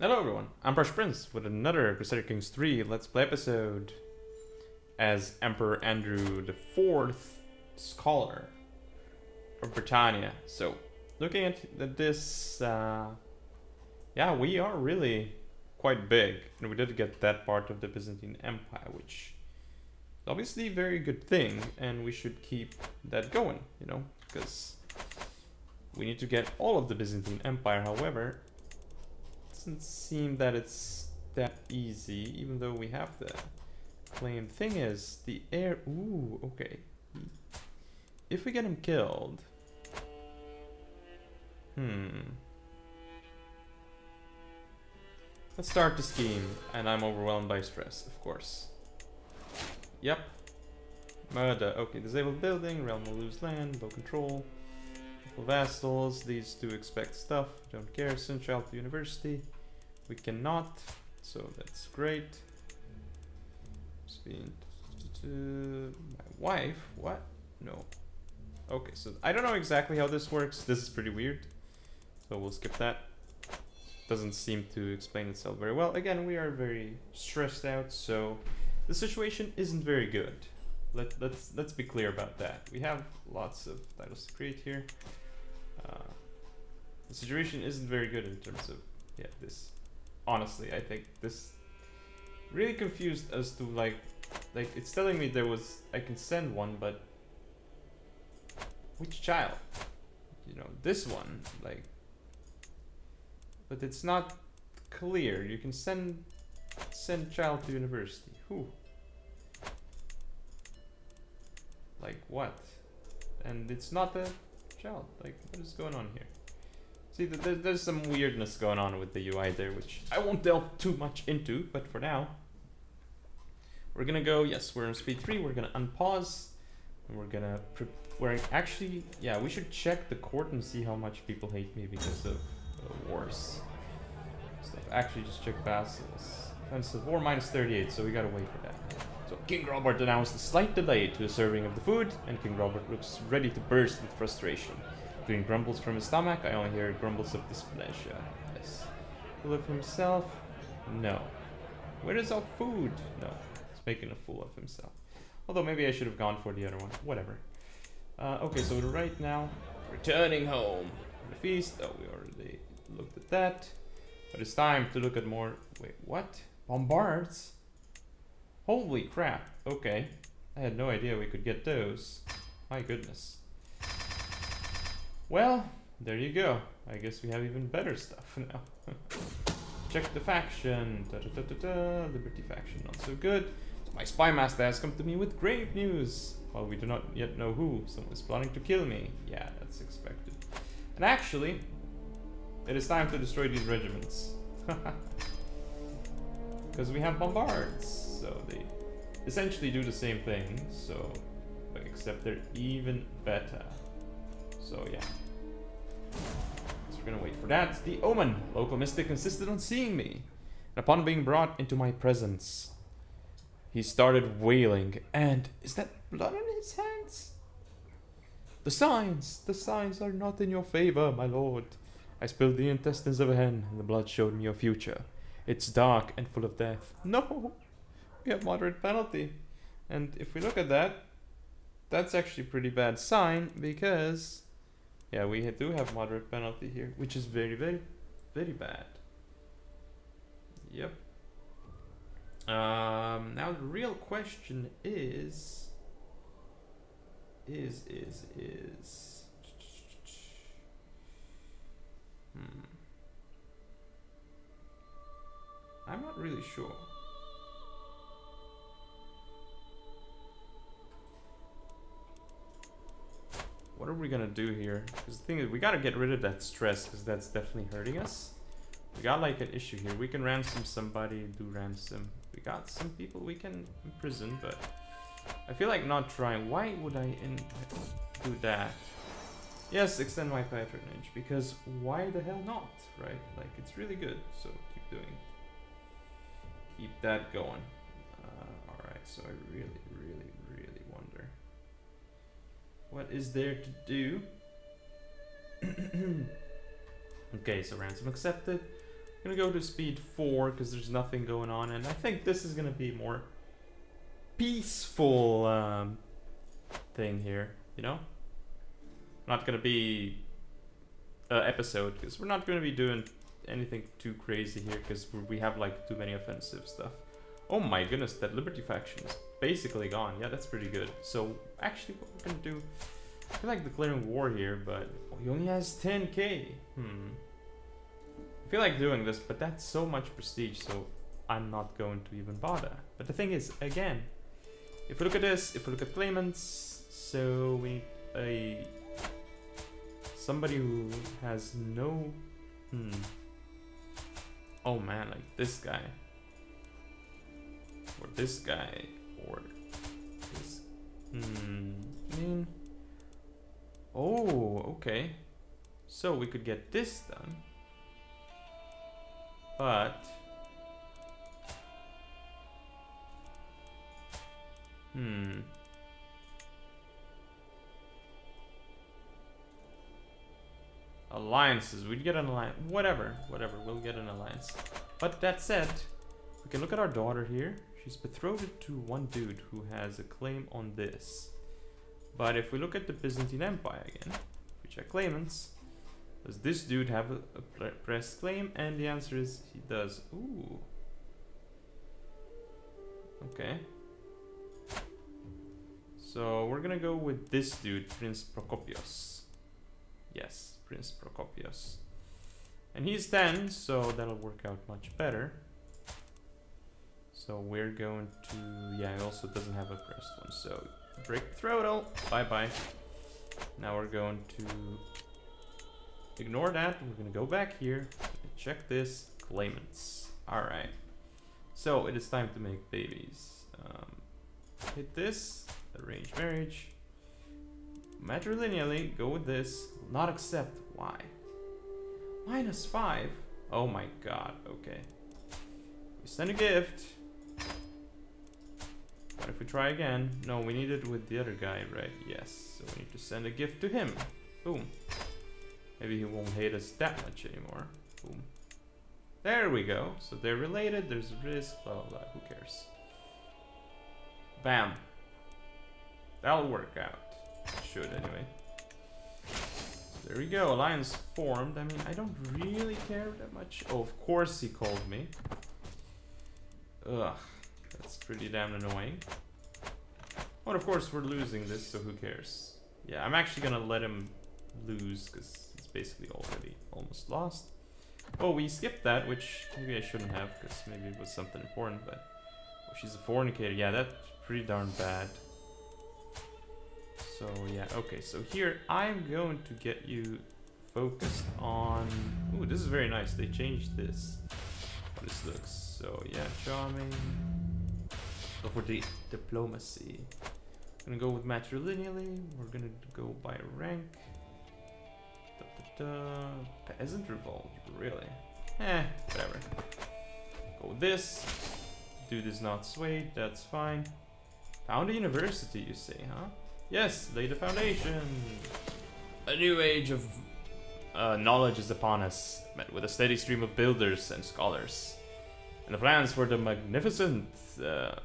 Hello everyone, I'm Prussian Prince with another Crusader Kings 3 Let's Play episode. As Emperor Andrew IV Scholar of Britannia. So, looking at this, uh, yeah, we are really quite big, and we did get that part of the Byzantine Empire, which is obviously a very good thing, and we should keep that going, you know, because we need to get all of the Byzantine Empire, however, doesn't seem that it's that easy, even though we have the claim. Thing is, the air... Ooh, okay. If we get him killed... Hmm. Let's start the scheme, and I'm overwhelmed by stress, of course. Yep. Murder. Okay, disable building, realm will lose land, low control. Vassals, these do expect stuff, don't care, to university. We cannot, so that's great. Speed to my wife, what? No. Okay, so I don't know exactly how this works. This is pretty weird. So we'll skip that. Doesn't seem to explain itself very well. Again, we are very stressed out, so the situation isn't very good. Let, let's let's be clear about that. We have lots of titles to create here. Uh, the situation isn't very good in terms of yeah this. Honestly, I think this really confused as to like like it's telling me there was I can send one, but which child? You know, this one like, but it's not clear. You can send send child to university. Who? Like what? And it's not a child. Like, what is going on here? See, th there's some weirdness going on with the UI there, which I won't delve too much into, but for now, we're gonna go, yes, we're on speed 3, we're gonna unpause, and we're gonna, we're actually, yeah, we should check the court and see how much people hate me because of uh, wars. Stuff. Actually, just check vassals. Offensive war minus 38, so we gotta wait for that. King Robert announced a slight delay to the serving of the food, and King Robert looks ready to burst with frustration. Doing grumbles from his stomach, I only hear grumbles of displeasure. Yes. Full of himself? No. Where is our food? No. He's making a fool of himself. Although maybe I should have gone for the other one. Whatever. Uh, okay, so right now, returning home. The feast. Oh, we already looked at that. But it's time to look at more... Wait, what? Bombards? Holy crap. Okay. I had no idea we could get those. My goodness. Well, there you go. I guess we have even better stuff now. Check the faction. Da, da, da, Liberty faction, not so good. My spy master has come to me with grave news. While we do not yet know who, someone is plotting to kill me. Yeah, that's expected. And actually, it is time to destroy these regiments. Because we have bombards so they essentially do the same thing, so except they're even better. So yeah. So we're gonna wait for that. The Omen! Local mystic insisted on seeing me. And upon being brought into my presence, he started wailing. And is that blood on his hands? The signs! The signs are not in your favor, my lord. I spilled the intestines of a hen, and the blood showed me your future. It's dark and full of death. No! Have moderate penalty. And if we look at that, that's actually pretty bad sign because, yeah, we do have moderate penalty here, which is very, very, very bad. Yep. Um, now the real question is, is, is, is, hmm. I'm not really sure. What are we gonna do here? Because the thing is, we gotta get rid of that stress, because that's definitely hurting us. We got like an issue here. We can ransom somebody, do ransom. We got some people we can imprison, but I feel like not trying. Why would I do that? Yes, extend my patronage, because why the hell not, right? Like, it's really good, so keep doing Keep that going. Uh, Alright, so I really, really, what is there to do? okay, so ransom accepted. I'm gonna go to speed 4 because there's nothing going on, and I think this is gonna be more peaceful um, thing here, you know? Not gonna be uh, episode because we're not gonna be doing anything too crazy here because we have like too many offensive stuff. Oh my goodness, that Liberty faction is basically gone. Yeah, that's pretty good. So actually, what we're gonna do? I feel like declaring war here, but oh, he only has 10k. Hmm. I feel like doing this, but that's so much prestige, so I'm not going to even bother. But the thing is, again, if we look at this, if we look at claimants, so we a somebody who has no hmm oh man like this guy or this guy or this hmm I mean oh okay so we could get this done but hmm Alliances. We'd get an alliance. Whatever. Whatever. We'll get an alliance. But that said, we can look at our daughter here. She's betrothed to one dude who has a claim on this. But if we look at the Byzantine Empire again, we check claimants, does this dude have a, a press claim? And the answer is he does. Ooh. Okay. So we're gonna go with this dude, Prince Prokopios. Yes. Prince Prokopios. And he's 10, so that'll work out much better. So we're going to... Yeah, he also doesn't have a pressed one, so... Break betrothal! Bye-bye. Now we're going to... Ignore that, we're gonna go back here, check this, claimants. Alright. So, it is time to make babies. Um, hit this, arrange marriage. Matrilineally, go with this, not accept. Why? Minus five? Oh my god, okay. We send a gift. What if we try again? No, we need it with the other guy, right? Yes, so we need to send a gift to him. Boom. Maybe he won't hate us that much anymore. Boom. There we go. So they're related, there's a risk, blah blah blah, who cares? Bam. That'll work out. It Should anyway. There we go, alliance formed. I mean, I don't really care that much. Oh, of course he called me. Ugh, that's pretty damn annoying. But of course we're losing this, so who cares? Yeah, I'm actually gonna let him lose, because it's basically already almost lost. Oh, we skipped that, which maybe I shouldn't have, because maybe it was something important, but... Oh, she's a fornicator. Yeah, that's pretty darn bad. So yeah, okay, so here I'm going to get you focused on... Ooh, this is very nice. They changed this. This looks. So yeah, charming. For the diplomacy. Gonna go with matrilineally. We're gonna go by rank. Da, da, da. Peasant revolt, really? Eh, whatever. Go with this. Dude is not swayed, that's fine. Found a university, you say, huh? Yes, lay the foundation. A new age of uh, knowledge is upon us, met with a steady stream of builders and scholars. And the plans for the magnificent uh,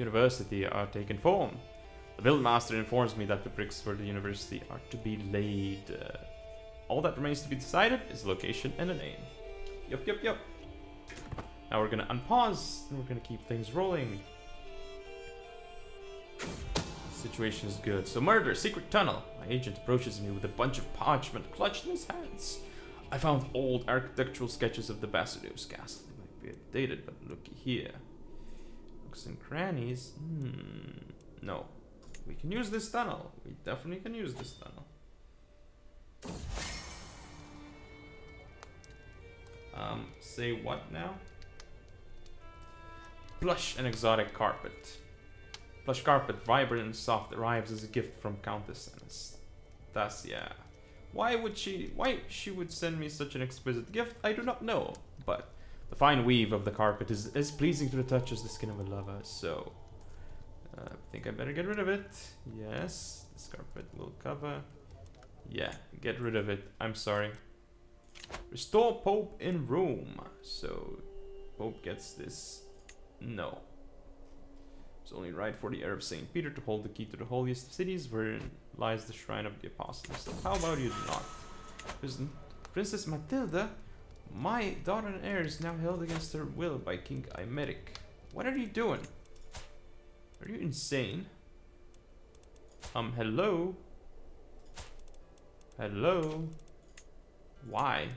university are taking form. The buildmaster informs me that the bricks for the university are to be laid. Uh, all that remains to be decided is location and a name. Yup, yup, yup. Now we're gonna unpause and we're gonna keep things rolling. Situation is good. So murder, secret tunnel. My agent approaches me with a bunch of parchment clutched in his hands. I found old architectural sketches of the Basileus castle. They might be outdated, but looky here. Looks and crannies. Hmm. No. We can use this tunnel. We definitely can use this tunnel. Um, say what now? Plush and exotic carpet. Plush carpet, vibrant and soft, arrives as a gift from Countess Anastasia. Why would she, why she would send me such an exquisite gift, I do not know, but the fine weave of the carpet is as pleasing to the touch as the skin of a lover, so uh, I think I better get rid of it. Yes, this carpet will cover. Yeah, get rid of it. I'm sorry. Restore Pope in Rome. So, Pope gets this. No. It's only right for the heir of St. Peter to hold the key to the holiest of cities wherein lies the shrine of the apostles. How about you not? Princess Matilda, my daughter and heir is now held against her will by King Aymeric. What are you doing? Are you insane? Um, hello? Hello? Why?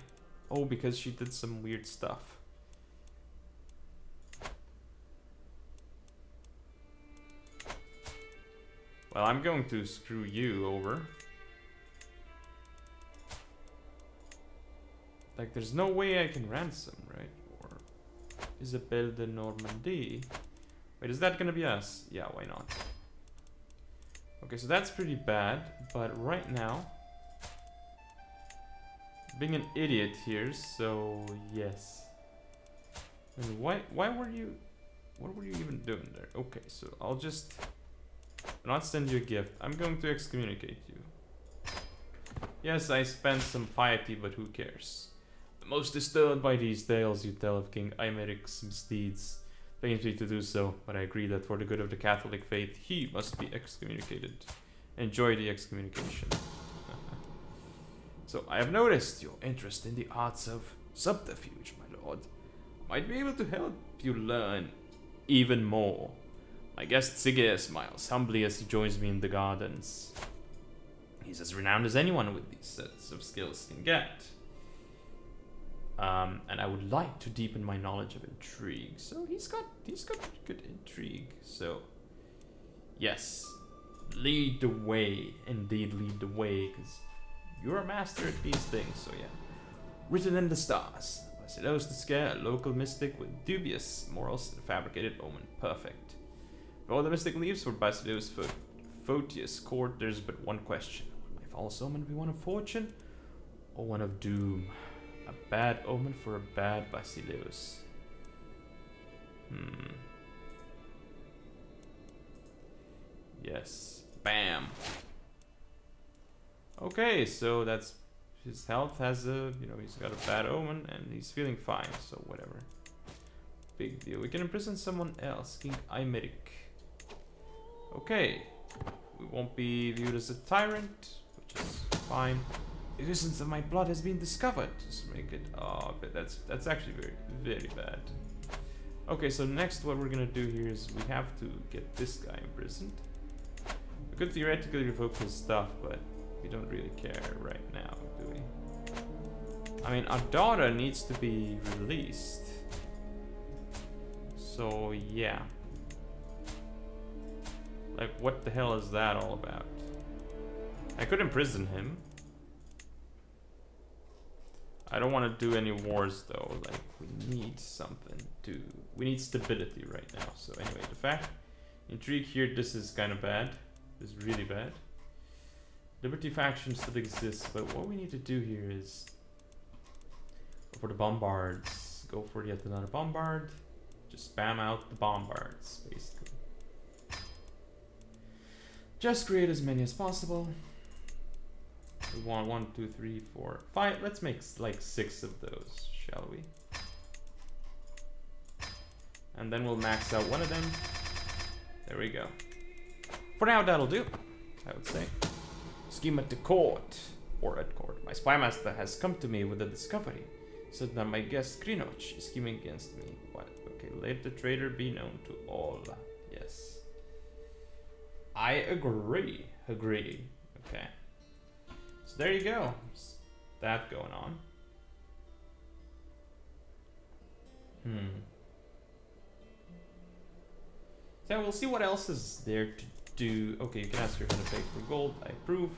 Oh, because she did some weird stuff. Well, I'm going to screw you over. Like, there's no way I can ransom, right? Or Isabelle de Normandie. Wait, is that gonna be us? Yeah, why not? Okay, so that's pretty bad, but right now... Being an idiot here, so yes. And why, why were you... What were you even doing there? Okay, so I'll just not send you a gift. I'm going to excommunicate you. Yes, I spent some piety, but who cares? Most disturbed by these tales you tell of King Aymeric's misdeeds. Pains me to do so, but I agree that for the good of the Catholic faith, he must be excommunicated. Enjoy the excommunication. so, I have noticed your interest in the arts of subterfuge, my lord. Might be able to help you learn even more. My guest Sige smiles humbly as he joins me in the gardens. He's as renowned as anyone with these sets of skills can get. Um, and I would like to deepen my knowledge of intrigue. So he's got he's got good intrigue. So yes, lead the way. Indeed, lead the way, because you're a master at these things. So yeah, written in the stars. Basileus the Scare, a local mystic with dubious morals and fabricated omen. Perfect. Before the mystic leaves for Basileus Photius court, there's but one question. Will my false omen be one of fortune or one of doom? A bad omen for a bad Basileus. Hmm. Yes. Bam. Okay, so that's his health has a, you know, he's got a bad omen and he's feeling fine, so whatever. Big deal. We can imprison someone else, King Aymeric. Okay. We won't be viewed as a tyrant, which is fine. Essence of my blood has been discovered. Just make it. Oh, but that's that's actually very very bad. Okay, so next what we're gonna do here is we have to get this guy imprisoned. We could theoretically revoke his stuff, but we don't really care right now, do we? I mean, our daughter needs to be released. So yeah. Like, what the hell is that all about? I could imprison him. I don't want to do any wars though. Like we need something to. We need stability right now. So anyway, the fact intrigue here. This is kind of bad. This is really bad. Liberty faction still exists, but what we need to do here is go for the bombards. Go for yet another bombard. Just spam out the bombards, basically. Just create as many as possible. Want one, two, three, four, five. Let's make like six of those, shall we? And then we'll max out one of them. There we go. For now, that'll do, I would say. Scheme at the court, or at court. My spy master has come to me with a discovery. Said that my guest Krinoch is scheming against me. What? Okay, let the traitor be known to all. Yes. I agree. Agree. Okay. There you go. That going on. Hmm. So we'll see what else is there to do. Okay, you can ask her how to pay for gold. I approve.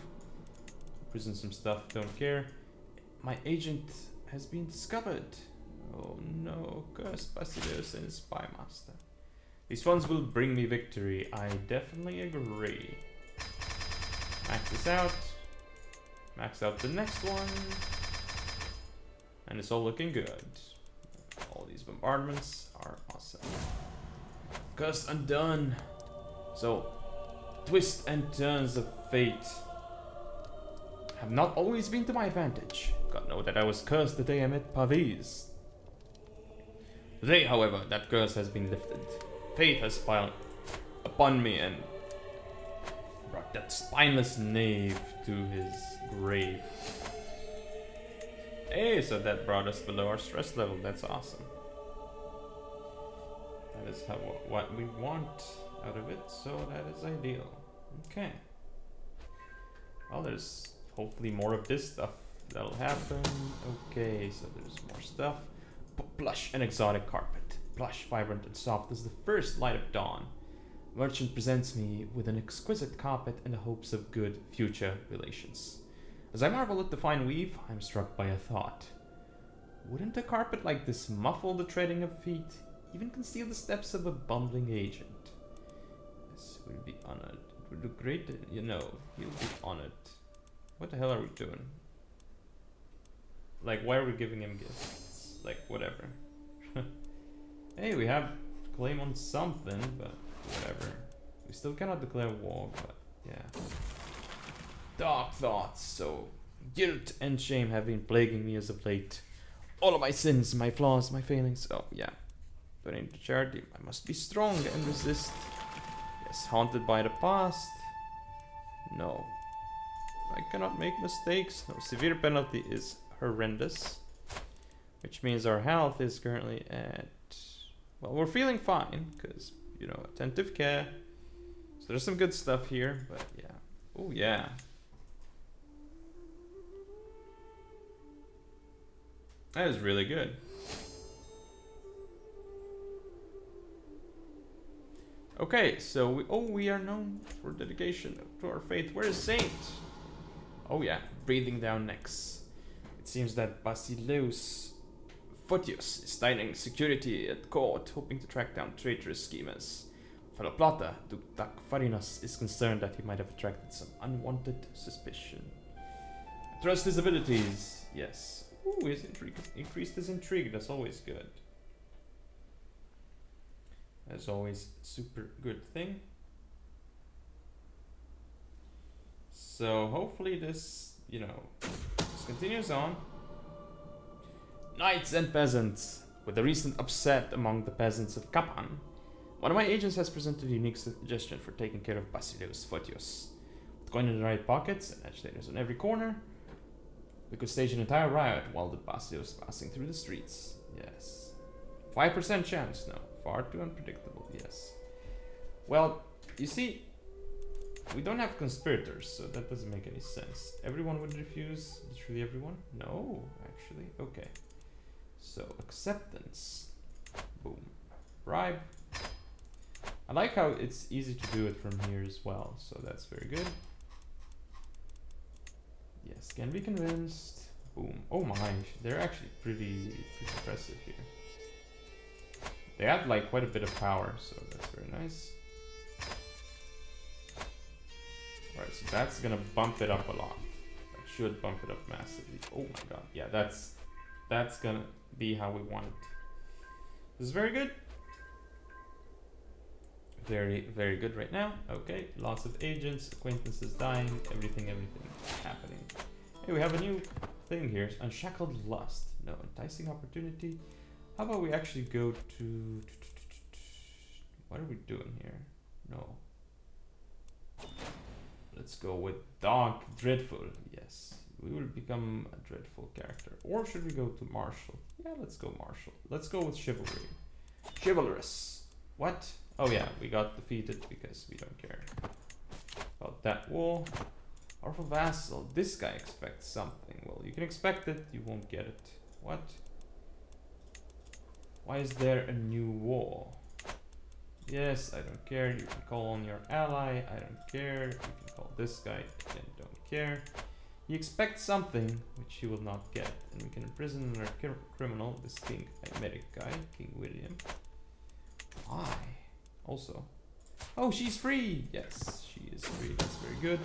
Prison some stuff, don't care. My agent has been discovered. Oh no, curse Basileus and his spy master. These funds will bring me victory. I definitely agree. Max this out. Max out the next one. And it's all looking good. All these bombardments are awesome. Curse undone. So, twists and turns of fate have not always been to my advantage. God know that I was cursed the day I met Pavis. Today, however, that curse has been lifted. Fate has smiled upon me and that spineless knave to his grave. Hey, so that brought us below our stress level. That's awesome. That is how, what we want out of it, so that is ideal. Okay. Well, there's hopefully more of this stuff that'll happen. Okay, so there's more stuff. Plush and exotic carpet. Plush, vibrant and soft as the first light of dawn. Merchant presents me with an exquisite carpet in the hopes of good future relations. As I marvel at the fine weave, I'm struck by a thought. Wouldn't a carpet like this muffle the treading of feet, even conceal the steps of a bumbling agent? This would be honored. It would look great, you know, he'll be honored. What the hell are we doing? Like, why are we giving him gifts? Like, whatever. hey, we have claim on something, but whatever. We still cannot declare war, but yeah. Dark thoughts, so guilt and shame have been plaguing me as of late. All of my sins, my flaws, my failings. Oh, yeah. Turning to charity, I must be strong and resist. Yes, haunted by the past. No. I cannot make mistakes. No, severe penalty is horrendous. Which means our health is currently at... Well, we're feeling fine, because, you know, attentive care. So there's some good stuff here, but yeah. Oh, yeah. That is really good. Okay, so we, oh, we are known for dedication to our faith. Where is Saint? Oh yeah, breathing down necks. It seems that Basileus Photius is tightening security at court, hoping to track down traitorous schemers. Plotter, Duke Farinas, is concerned that he might have attracted some unwanted suspicion. Trust his abilities, yes. Ooh, his intrigue increased his intrigue. That's always good. That's always super good thing. So hopefully this, you know, this continues on. Knights and peasants. With the recent upset among the peasants of Kapan, one of my agents has presented a unique suggestion for taking care of Basileus Photius. With coin in the right pockets and agitators on every corner, we could stage an entire riot while the Basileus is passing through the streets. Yes. 5% chance, no. Far too unpredictable, yes. Well, you see, we don't have conspirators, so that doesn't make any sense. Everyone would refuse? Literally everyone? No, actually. Okay. So, acceptance. Boom. Bribe. I like how it's easy to do it from here as well, so that's very good. Yes, can be convinced. Boom. Oh my, they're actually pretty, pretty impressive here. They have like quite a bit of power, so that's very nice. Alright, so that's gonna bump it up a lot. That should bump it up massively. Oh my god, yeah, that's that's gonna be how we want it. This is very good. Very, very good right now. Okay, lots of agents, acquaintances dying, everything, everything happening. Hey, we have a new thing here. Unshackled Lust. No, enticing opportunity. How about we actually go to... What are we doing here? No. Let's go with Dark Dreadful. Yes, we will become a dreadful character. Or should we go to Martial? Yeah, let's go Martial. Let's go with Chivalry. Chivalrous. What? Oh yeah, we got defeated because we don't care about that wall. Powerful vassal. This guy expects something. Well, you can expect it, you won't get it. What? Why is there a new wall? Yes, I don't care. You can call on your ally. I don't care. You can call this guy. Again, don't care. He expects something which he will not get. And we can imprison another criminal, this King Aymeric guy, King William. Why? Also. Oh, she's free! Yes, she is free. That's very good.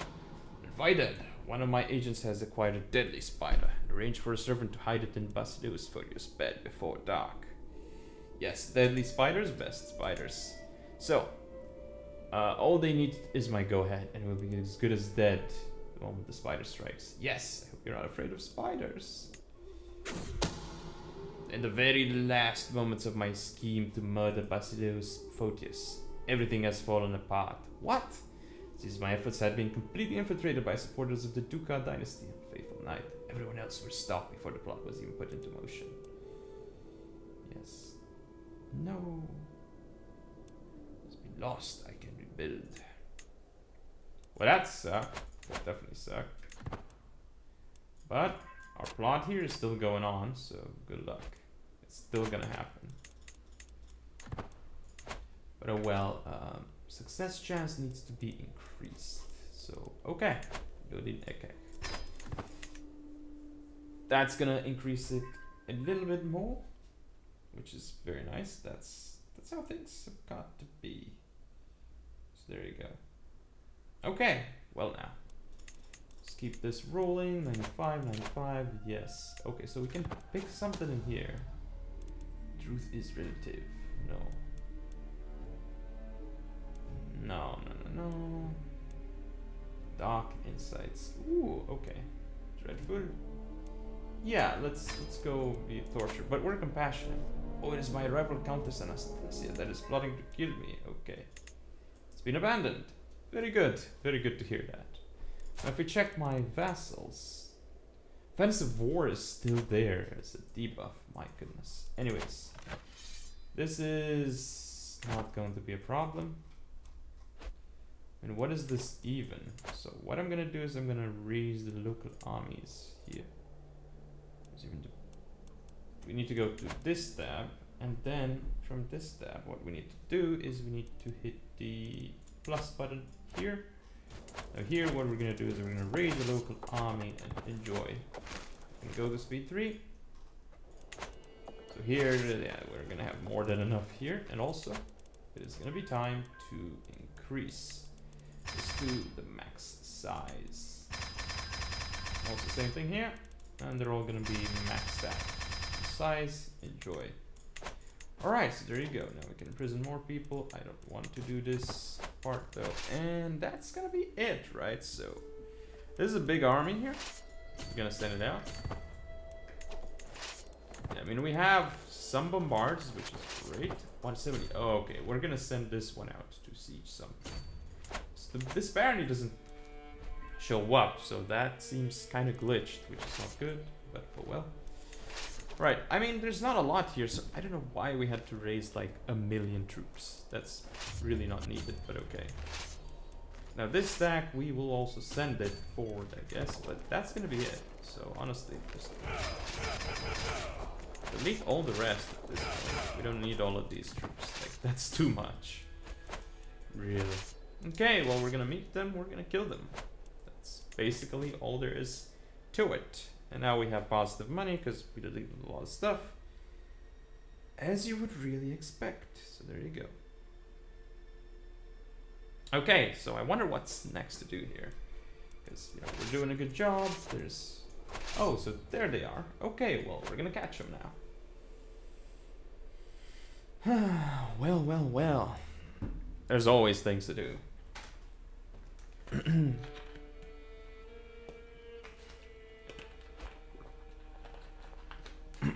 Invited. One of my agents has acquired a deadly spider and arranged for a servant to hide it in Basileus Photius' bed before dark. Yes, deadly spiders, best spiders. So, uh, all they need is my go-ahead and we'll be as good as dead the moment the spider strikes. Yes, I hope you're not afraid of spiders. In the very last moments of my scheme to murder Basileus Photius, everything has fallen apart. What? Since my efforts had been completely infiltrated by supporters of the Duca dynasty Faithful Knight, everyone else was stopped before the plot was even put into motion. Yes. No. It's been lost. I can rebuild. Well, that sucked. Uh, Definitely sucked. But our plot here is still going on, so good luck. It's still gonna happen. But oh well, um, success chance needs to be increased. So, okay. Building okay. That's gonna increase it a little bit more, which is very nice. That's that's how things have got to be. So there you go. Okay, well now. Keep this rolling. 95, 95, yes. Okay, so we can pick something in here. Truth is relative. No. No, no, no, no. Dark insights. Ooh, okay. Dreadful. Yeah, let's let's go be tortured. But we're compassionate. Oh, it is my rival Countess Anastasia that is plotting to kill me. Okay. It's been abandoned. Very good. Very good to hear that. If we check my vassals. Offensive War is still there as a debuff. My goodness. Anyways. This is not going to be a problem. And what is this even? So what I'm gonna do is I'm gonna raise the local armies here. We need to go to this tab, and then from this tab, what we need to do is we need to hit the plus button here. Now here, what we're gonna do is we're gonna raise the local army and enjoy. And go to speed three. So here, yeah, we're gonna have more than enough here, and also it is gonna be time to increase this to the max size. Also same thing here, and they're all gonna be maxed out. Size, enjoy. Alright, so there you go. Now we can imprison more people. I don't want to do this part though. And that's gonna be it, right? So, this is a big army here. We're gonna send it out. I mean, we have some bombards, which is great. 170. Oh, okay. We're gonna send this one out to siege something. So this barony doesn't show up, so that seems kind of glitched, which is not good, but oh well. Right, I mean, there's not a lot here, so I don't know why we had to raise like a million troops. That's really not needed, but okay. Now this stack, we will also send it forward, I guess, but that's gonna be it. So honestly, just delete all the rest at this point. We don't need all of these troops, like that's too much. Really. Okay, well we're gonna meet them, we're gonna kill them. That's basically all there is to it. And now we have positive money because we deleted a lot of stuff. As you would really expect. So there you go. Okay, so I wonder what's next to do here. Because, you know, we're doing a good job. There's... Oh, so there they are. Okay, well, we're gonna catch them now. well, well, well. There's always things to do.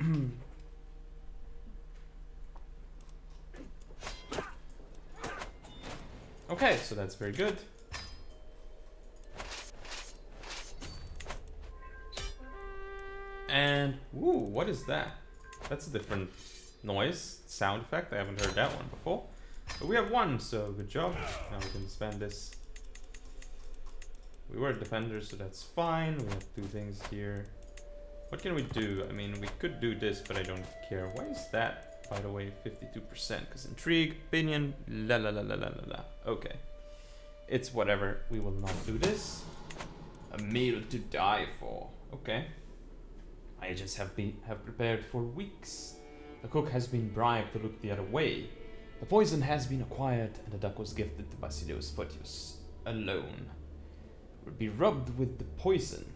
okay, so that's very good. And, ooh, what is that? That's a different noise, sound effect. I haven't heard that one before. But we have one, so good job. Now we can spend this. We were defenders, so that's fine. We have two things here. What can we do? I mean, we could do this, but I don't care. Why is that, by the way, 52%? Because intrigue, opinion, la la la la la la la. Okay. It's whatever. We will not do this. A meal to die for. Okay. My agents have been have prepared for weeks. The cook has been bribed to look the other way. The poison has been acquired, and the duck was gifted to Basileus Photius alone. Would be rubbed with the poison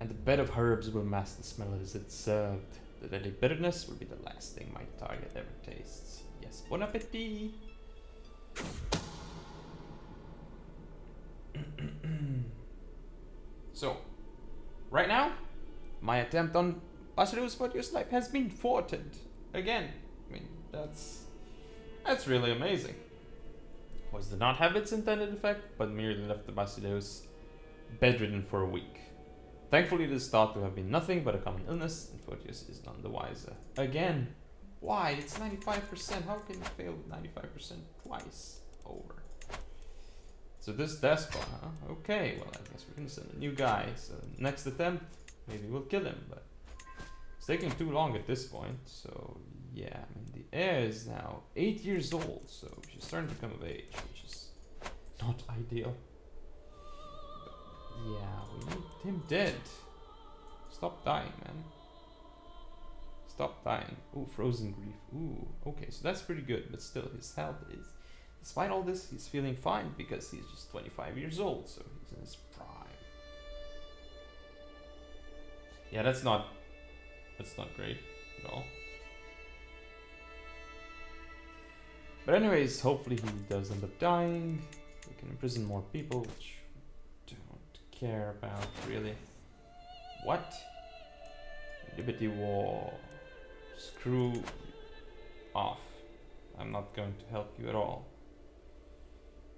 and the bed of herbs will mask the smell as it's served. The deadly bitterness will be the last thing my target ever tastes. Yes, bon appetit! so, right now, my attempt on Basileus Photius' life has been thwarted. Again. I mean, that's... That's really amazing. Was did not have its intended effect, but merely left the Basileus bedridden for a week. Thankfully, it is thought to have been nothing but a common illness, and Photius is none the wiser. Again, why? It's 95%. How can you fail with 95% twice over? So this despot, huh? Okay, well, I guess we can send a new guy. So next attempt, maybe we'll kill him, but it's taking too long at this point. So yeah, I mean, the heir is now eight years old, so she's starting to come of age, which is not ideal. Yeah, we need him dead. Stop dying, man. Stop dying. Ooh, frozen grief. Ooh, okay, so that's pretty good, but still, his health is. Despite all this, he's feeling fine because he's just 25 years old, so he's in his prime. Yeah, that's not. That's not great at all. But anyways, hopefully he does end up dying. We can imprison more people, which care about really. What? Liberty War. Screw off. I'm not going to help you at all.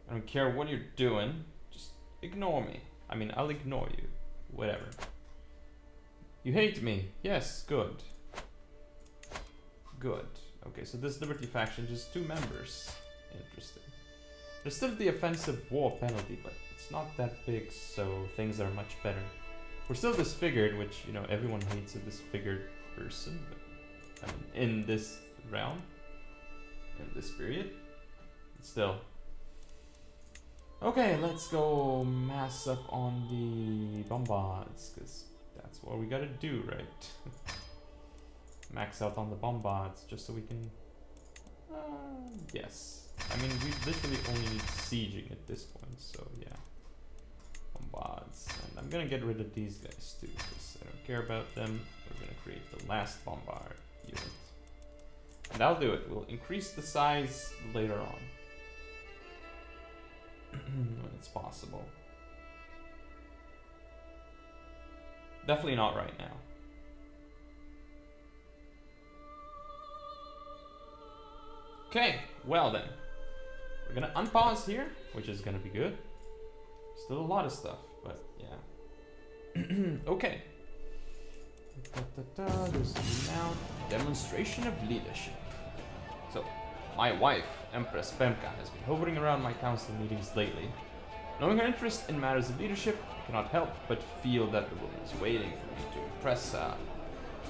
I don't care what you're doing. Just ignore me. I mean, I'll ignore you. Whatever. You hate me. Yes, good. Good. Okay, so this Liberty faction, just two members. Interesting. There's still the offensive war penalty, but it's not that big, so things are much better. We're still disfigured, which, you know, everyone hates a disfigured person, but I mean, in this realm, in this period, still. Okay, let's go mass up on the bombards, because that's what we gotta do, right? max out on the bombards just so we can... Uh, yes. I mean, we literally only need sieging at this point, so yeah. Bombards. And I'm gonna get rid of these guys too, because I don't care about them. We're gonna create the last bombard unit. And I'll do it. We'll increase the size later on. when it's possible. Definitely not right now. Okay, well then. We're gonna unpause here, which is gonna be good. Still a lot of stuff, but yeah. okay. Da, da, da, there's now demonstration of leadership. So, my wife, Empress Pemka, has been hovering around my council meetings lately. Knowing her interest in matters of leadership, I cannot help but feel that the woman is waiting for me to impress her. Uh,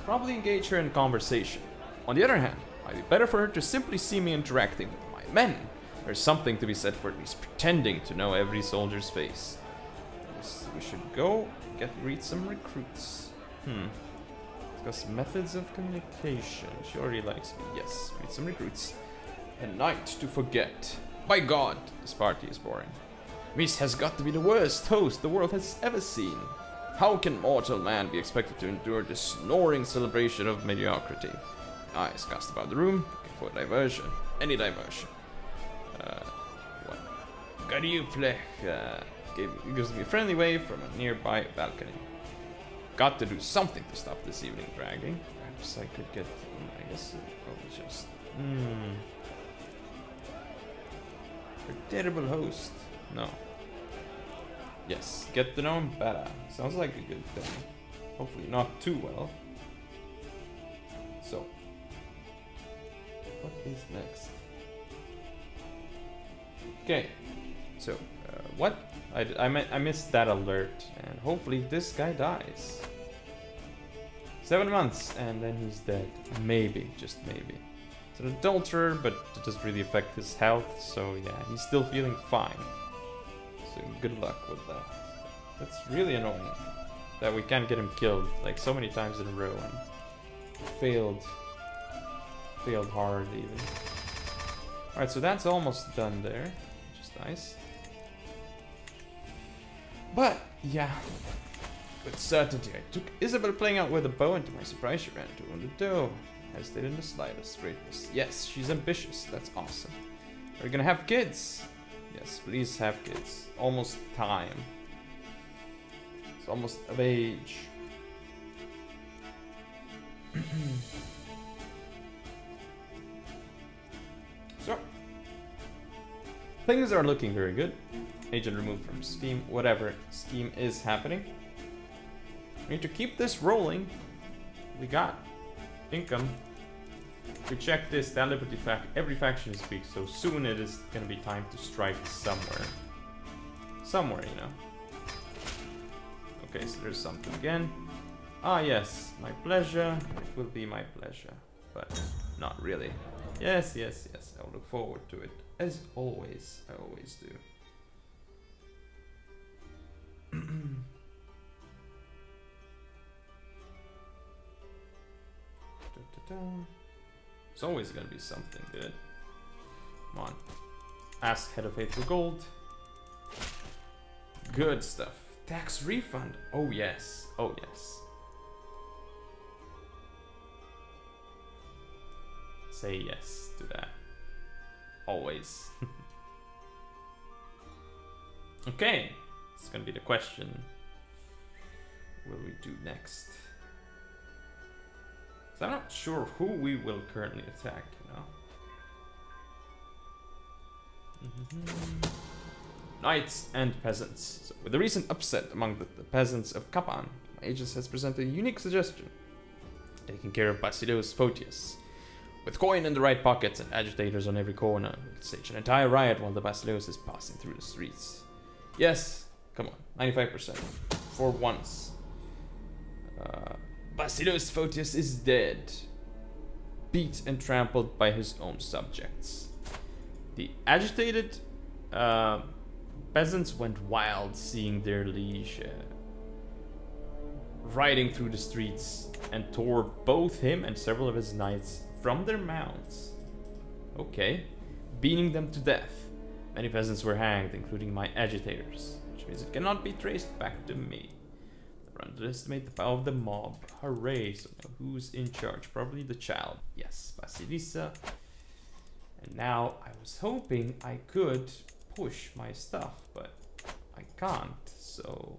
probably engage her in conversation. On the other hand, might be better for her to simply see me interacting with my men. There's something to be said for at least pretending to know every soldier's face. we should go get read some recruits. Hmm. Discuss methods of communication. She already likes me. Yes, read some recruits. A night to forget. By God, this party is boring. Miss has got to be the worst host the world has ever seen. How can mortal man be expected to endure this snoring celebration of mediocrity? eyes cast about the room, looking for diversion. Any diversion. Uh. Gariuplech uh, gives me a friendly wave from a nearby balcony. Got to do something to stop this evening dragging. Perhaps I could get. I guess probably just. Hmm. A terrible host. No. Yes, get to know him better. Sounds like a good thing. Hopefully not too well. So, what is next? Okay, so uh, what? I, I, I missed that alert, and hopefully this guy dies. Seven months, and then he's dead. Maybe, just maybe. It's an adulterer, but it doesn't really affect his health, so yeah, he's still feeling fine. So good luck with that. That's really annoying that we can't get him killed like so many times in a row and failed failed hard even. Alright, so that's almost done there, which is nice. But, yeah, with certainty, I took Isabel playing out with a bow, and to my surprise, she ran into wounded doe. Hesitated in the slightest. Greatness. Yes, she's ambitious. That's awesome. Are we gonna have kids? Yes, please have kids. Almost time. It's almost of age. so, things are looking very good. Agent removed from scheme, whatever scheme is happening. We need to keep this rolling. We got income. We check this, that Liberty fact, every faction is so soon it is gonna be time to strike somewhere. Somewhere, you know. Okay, so there's something again. Ah, yes, my pleasure. It will be my pleasure, but not really. Yes, yes, yes, I'll look forward to it. As always, I always do. It's always gonna be something good. Come on. Ask Head of faith for Gold. Good stuff. Tax refund. Oh yes. Oh yes. Say yes to that. Always. okay. It's gonna be the question. What will we do next? So I'm not sure who we will currently attack, you know. Mm-hmm. Knights and peasants. So with the recent upset among the, the peasants of Kapan, Aegis has presented a unique suggestion. Taking care of Basileus Photius. With coin in the right pockets and agitators on every corner, we can stage an entire riot while the Basileus is passing through the streets. Yes, come on, 95%. For once. Uh, Basileus Photius is dead, beat and trampled by his own subjects. The agitated uh, peasants went wild seeing their liege uh, riding through the streets and tore both him and several of his knights from their mounts. Okay, beating them to death. Many peasants were hanged, including my agitators, means it cannot be traced back to me underestimate the power of the mob. Hooray! So who's in charge? Probably the child. Yes, Basilisa. And now I was hoping I could push my stuff, but I can't. So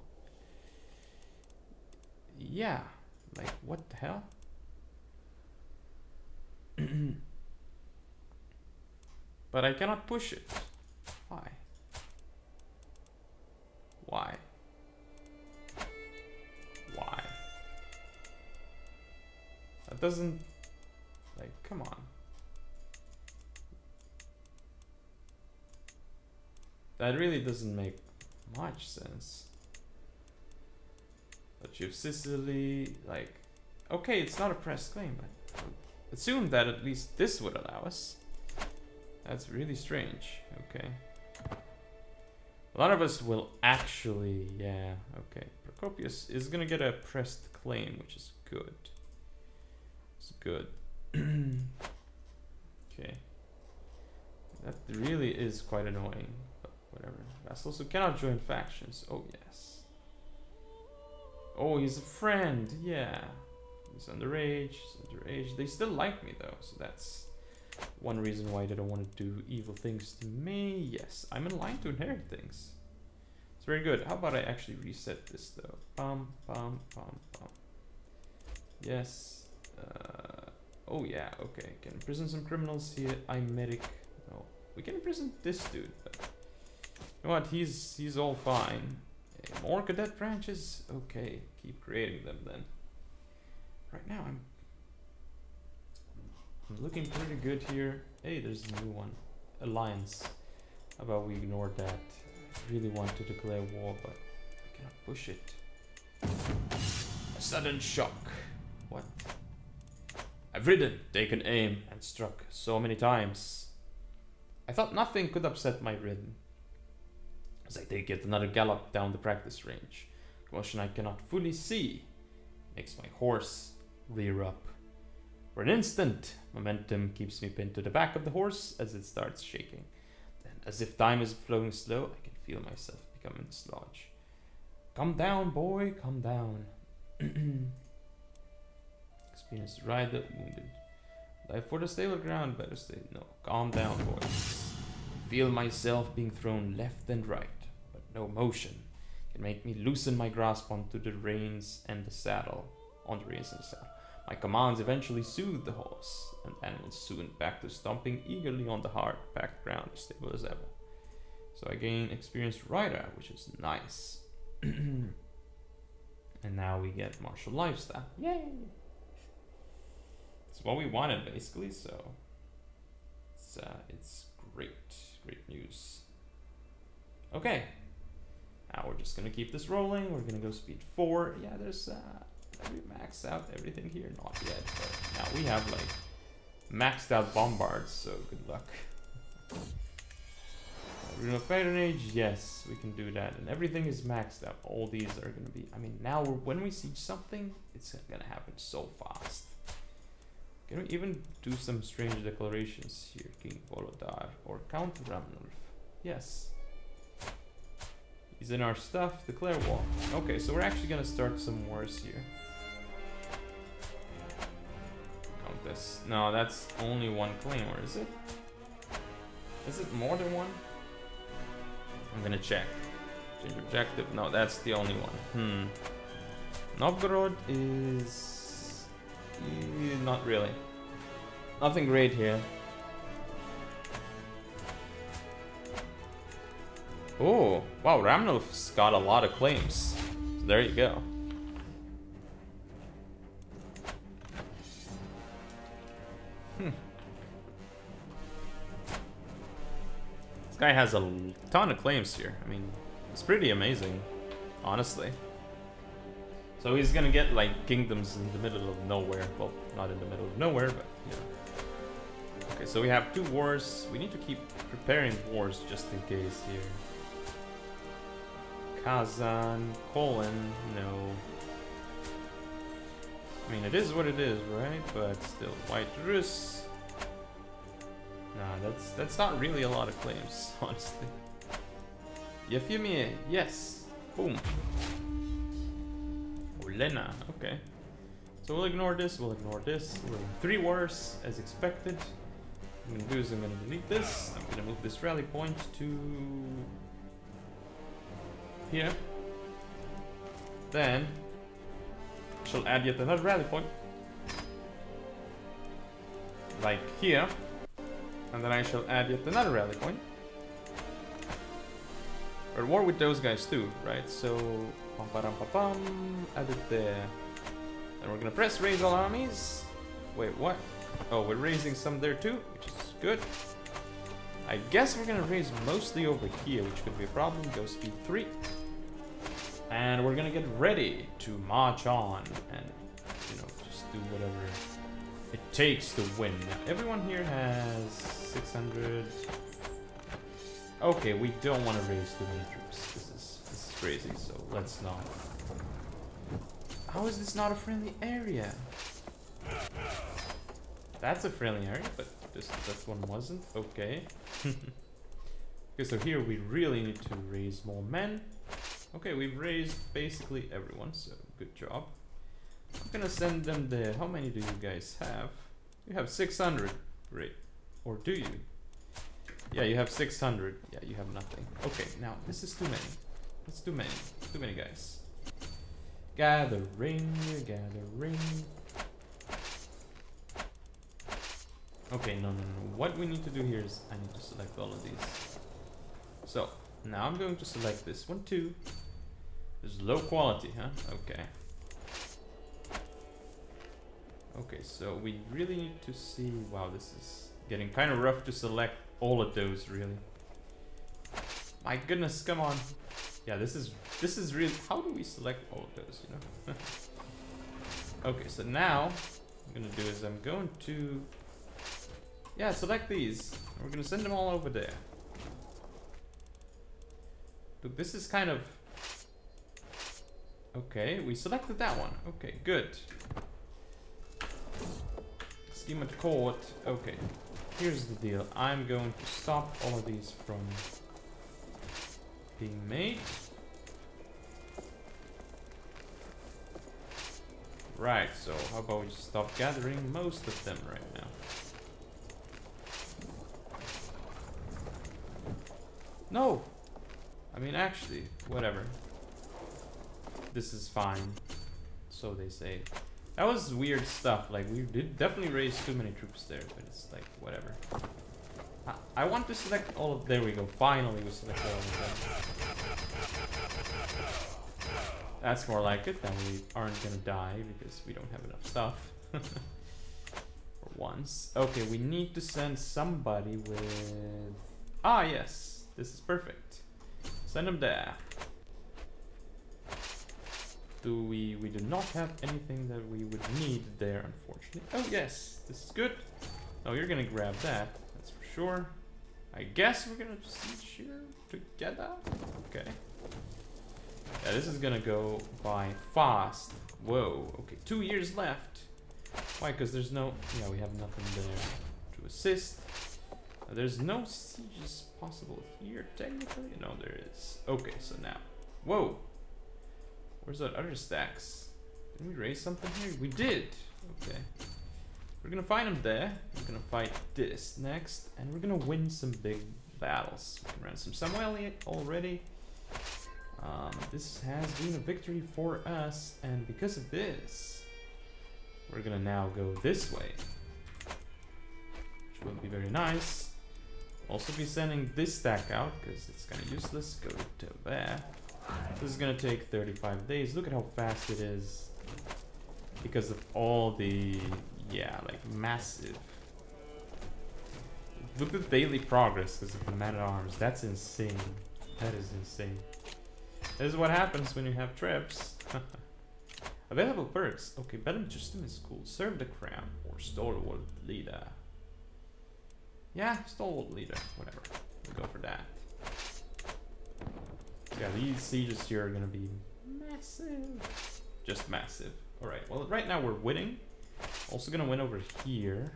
yeah, like what the hell? but I cannot push it. Why? Why? Why? That doesn't... Like, come on. That really doesn't make much sense. But you have Sicily, like... Okay, it's not a pressed claim, but... Assume that at least this would allow us. That's really strange. Okay. A lot of us will actually... Yeah, okay. Procopius is gonna get a pressed claim, which is good. It's good. okay. That really is quite annoying, but whatever. Vassals who cannot join factions. Oh, yes. Oh, he's a friend. Yeah. He's underage. He's underage. They still like me, though, so that's one reason why they don't want to do evil things to me. Yes, I'm in line to inherit things. It's very good. How about I actually reset this though? Pum, pum, pum, pum. Yes. Uh, oh yeah, okay. Can imprison some criminals here. I'm medic. No. We can imprison this dude, but you know what? He's he's all fine. more cadet branches? Okay, keep creating them then. Right now I'm looking pretty good here. Hey, there's a new one. Alliance. How about we ignore that? really want to declare war, but I cannot push it. A sudden shock. What? I've ridden, taken aim, and struck so many times. I thought nothing could upset my rhythm. As I take yet another gallop down the practice range, motion I cannot fully see makes my horse rear up. For an instant, momentum keeps me pinned to the back of the horse as it starts shaking. Then, as if time is flowing slow, I can feel myself becoming sludge. Come down, boy, come down. Experience ride the wounded. Die for the stable ground, better stay. No, calm down, boy. Feel myself being thrown left and right, but no motion can make me loosen my grasp onto the reins and the saddle. On the reins and the saddle. My commands eventually soothed the horse, and the animal soon back to stomping eagerly on the hard, packed ground as stable as ever. So I gain experienced rider, which is nice. and now we get martial lifestyle. Yay! It's what we wanted basically, so it's uh, it's great, great news. Okay, now we're just gonna keep this rolling. We're gonna go speed four. Yeah, there's uh, we max out everything here? Not yet, but now we have like maxed out bombards, so good luck. Rune of Patronage, yes, we can do that. And everything is maxed out. All these are gonna be, I mean, now when we see something, it's gonna happen so fast. Can we even do some strange declarations here? King Volodar or Count Ramnulf? Yes. He's in our stuff, declare war. Okay, so we're actually gonna start some wars here. No, that's only one claim, or is it? Is it more than one? I'm gonna check. Change objective. No, that's the only one. Hmm. Novgorod is not really. Nothing great here. Oh, wow, Ramnulf's got a lot of claims. So there you go. Guy has a ton of claims here. I mean, it's pretty amazing, honestly. So he's gonna get like kingdoms in the middle of nowhere. Well, not in the middle of nowhere, but you know. Okay, so we have two wars. We need to keep preparing wars just in case here. Kazan, Poland, no. I mean, it is what it is, right? But still, White Rus. Nah, that's that's not really a lot of claims, honestly. Euphemia, eh? yes. Boom. Lena, okay. So we'll ignore this, we'll ignore this. In three wars, as expected. I'm gonna do is I'm gonna delete this. I'm gonna move this rally point to here. Then shall add yet another rally point. Like here. And then I shall add yet another rally point. Or war with those guys too, right? So Pum pum pum pum. Add it there. And we're gonna press raise all armies. Wait, what? Oh, we're raising some there too, which is good. I guess we're gonna raise mostly over here, which could be a problem. Go speed 3. And we're gonna get ready to march on and, you know, just do whatever it takes to win. Now, everyone here has 600. Okay, we don't want to raise too many troops. This is, this is crazy, so let's not. How is this not a friendly area? That's a friendly area, but this, this one wasn't. Okay. okay, so here we really need to raise more men. Okay, we've raised basically everyone, so good job. I'm gonna send them there. How many do you guys have? You have 600. Great. Or do you? Yeah, you have 600. Yeah, you have nothing. Okay, now this is too many. That's too many. Too many guys. Gathering, gathering. Okay, no, no, no. What we need to do here is I need to select all of these. So, now I'm going to select this one too. There's low quality, huh? Okay. Okay, so we really need to see... Wow, this is getting kind of rough to select all of those, really. My goodness, come on. Yeah, this is this is real. How do we select all of those, you know? okay, so now I'm gonna do is I'm going to yeah, select these. We're gonna send them all over there. Look, this is kind of Okay, we selected that one. Okay, good. Scheme at court. Okay, here's the deal. I'm going to stop all of these from being made. Right, so how about we stop gathering most of them right now. No! I mean, actually, whatever. This is fine. So they say. That was weird stuff. Like, we did definitely raise too many troops there, but it's like, whatever. I, I want to select all of... There we go. Finally, we select all of them. That's more like it. Then we aren't gonna die because we don't have enough stuff. For once. Okay, we need to send somebody with... Ah, yes. This is perfect. Send them there. Do we... We do not have anything that we would need there, unfortunately. Oh, yes. This is good. Oh, you're gonna grab that. That's for sure. I guess we're gonna siege here together. Okay. Yeah, this is gonna go by fast. Whoa. Okay, two years left. Why? Because there's no... Yeah, we have nothing there to assist. Uh, there's no sieges possible here, technically. No, there is. Okay, so now. Whoa. Where's that other stacks? Did we raise something here? We did. Okay. We're gonna find them there. We're gonna fight this next, and we're gonna win some big battles. We can ransom Samuel already. Um, this has been a victory for us, and because of this, we're gonna now go this way. Which will be very nice. Also be sending this stack out, because it's kind of useless. Go to there. This is gonna take 35 days. Look at how fast it is. Because of all the, yeah, like massive. Look at the daily progress because of the man at arms. That's insane. That is insane. This is what happens when you have trips. Available perks. Okay, Bellum Justum is cool. Serve the crown or stalwart leader. Yeah, stalwart leader. Whatever. We'll go for that. Yeah, these sieges here are gonna be massive. Just massive. Alright, well right now we're winning. Also gonna win over here.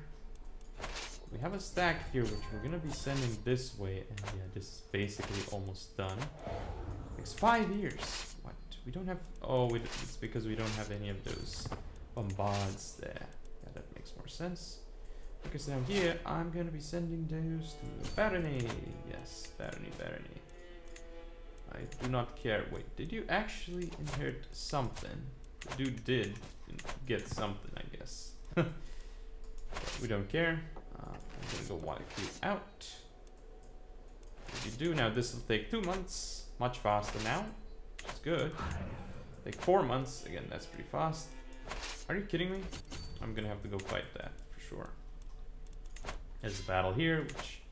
We have a stack here which we're gonna be sending this way and yeah, this is basically almost done. Takes five years. What? We don't have... Oh, it's because we don't have any of those bombards there. Yeah, that makes more sense. Because down here, I'm gonna be sending those to Barony. Yes, Barony, Barony. I do not care. Wait, did you actually inherit something? The dude did get something, I guess. we don't care. Uh, I'm gonna go wipe you out. What you do now? This will take two months. Much faster now. Is good. Take four months. Again, that's pretty fast. Are you kidding me? I'm gonna have to go fight that for sure. There's a battle here, which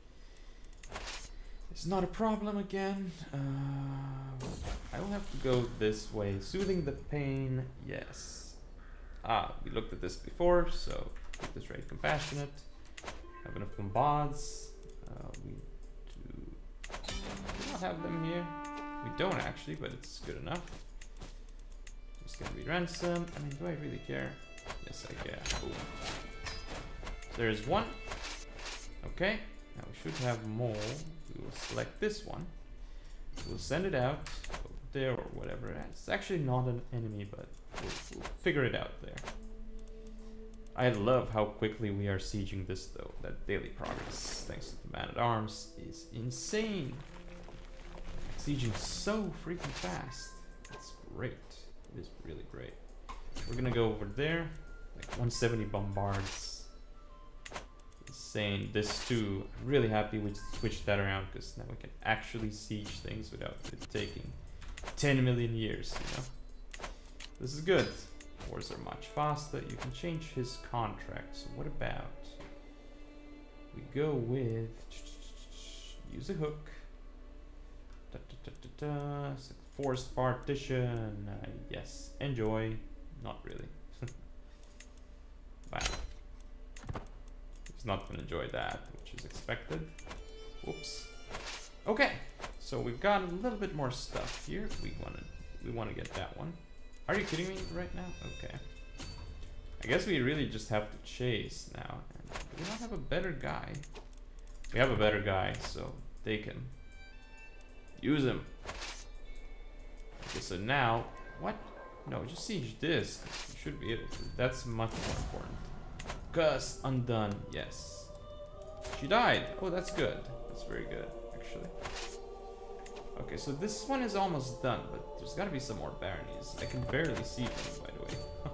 it's not a problem again. Uh, I will have to go this way. Soothing the pain, yes. Ah, we looked at this before, so this rate compassionate. Have enough bombards. Uh, we do, not have them here. We don't actually, but it's good enough. Just gonna be ransom. I mean, do I really care? Yes, I care. Boom. There's one. Okay. Now we should have more. We will select this one. We'll send it out there or whatever. It's actually not an enemy, but we'll, we'll figure it out there. I love how quickly we are sieging this though. That daily progress, thanks to the man-at-arms, is insane. Sieging so freaking fast. It's great. It is really great. We're gonna go over there. Like 170 bombards saying this too. I'm really happy we switched that around because now we can actually siege things without it taking 10 million years, you know? This is good. Wars are much faster. You can change his contract. So what about we go with use a hook. Da, da, da. Forced partition. Uh, yes. Enjoy. Not really. wow. He's not gonna enjoy that, which is expected. Whoops. Okay, so we've got a little bit more stuff here. We wanna we wanna get that one. Are you kidding me right now? Okay. I guess we really just have to chase now. We don't have a better guy. We have a better guy, so they can use him. Okay, so now what? No, just siege this. You should be able to. That's much more important. Gus undone. Yes. She died. Oh, that's good. That's very good, actually. Okay, so this one is almost done, but there's gotta be some more baronies. I can barely see them, by the way.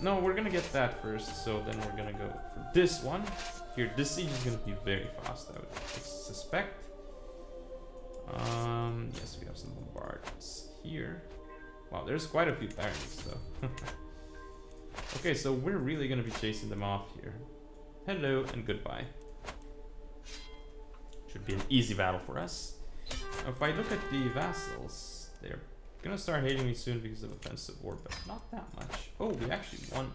No, we're gonna get that first, so then we're gonna go for this one. Here, this siege is gonna be very fast, I would suspect. Um, yes, we have some bombards here. Wow, there's quite a few barons, though. okay, so we're really gonna be chasing them off here. Hello and goodbye. Should be an easy battle for us. If I look at the vassals, they're gonna start hating me soon because of offensive war, but not that much. Oh, we actually won.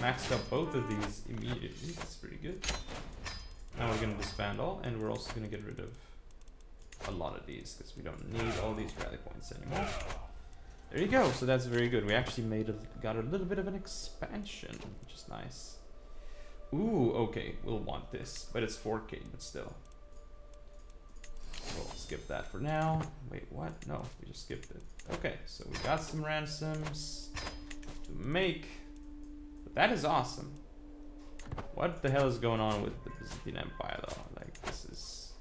Maxed up both of these immediately. That's pretty good. Now we're gonna disband all, and we're also gonna get rid of a lot of these because we don't need all these rally points anymore. There you go. So that's very good. We actually made a, got a little bit of an expansion, which is nice. Ooh, okay, we'll want this, but it's 4K, but still. We'll skip that for now. Wait, what? No, we just skipped it. Okay, so we got some ransoms to make. But that is awesome. What the hell is going on with the Byzantine Empire though? Like, this is...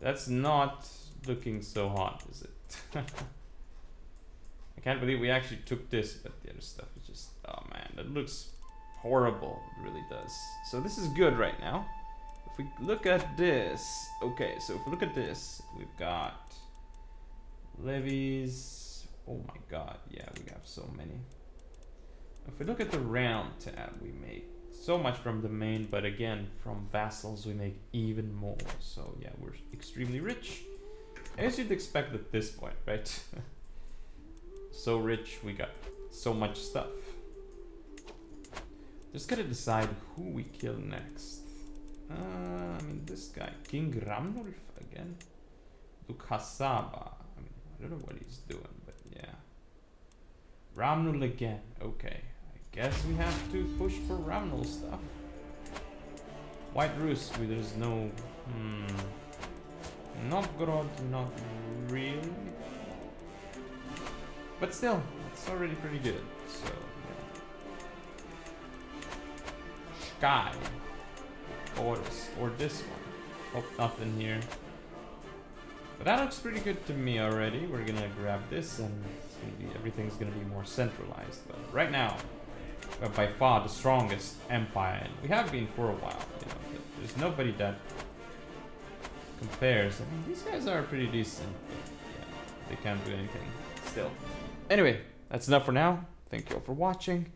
That's not looking so hot, is it? I can't believe we actually took this, but the other stuff is just... Oh man, that looks horrible. It really does. So this is good right now If we look at this, okay, so if we look at this, we've got levies. Oh my god, yeah, we have so many. If we look at the round tab, we make so much from the main, but again, from vassals, we make even more. So yeah, we're extremely rich, as you'd expect at this point, right? so rich, we got so much stuff. Just gotta decide who we kill next. Uh, I mean, this guy, King Ramnulf again. Dukasaba. I mean, I don't know what he's doing, but yeah. Ramnul again. Okay. I guess we have to push for Ramnul stuff. White Rus, there's no... Hmm. Novgorod, not really. But still, it's already pretty good. So, yeah. Sky. Or, or this one. Hope nothing here. But that looks pretty good to me already. We're gonna grab this and be, everything's gonna be more centralized. But right now, we're by far the strongest empire. And we have been for a while. You know, there's nobody that compares. I mean, these guys are pretty decent. But yeah, they can't do anything still. Anyway, that's enough for now. Thank you all for watching.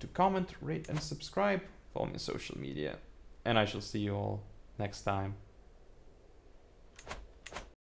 To comment, rate, and subscribe. Follow me on social media and I shall see you all next time.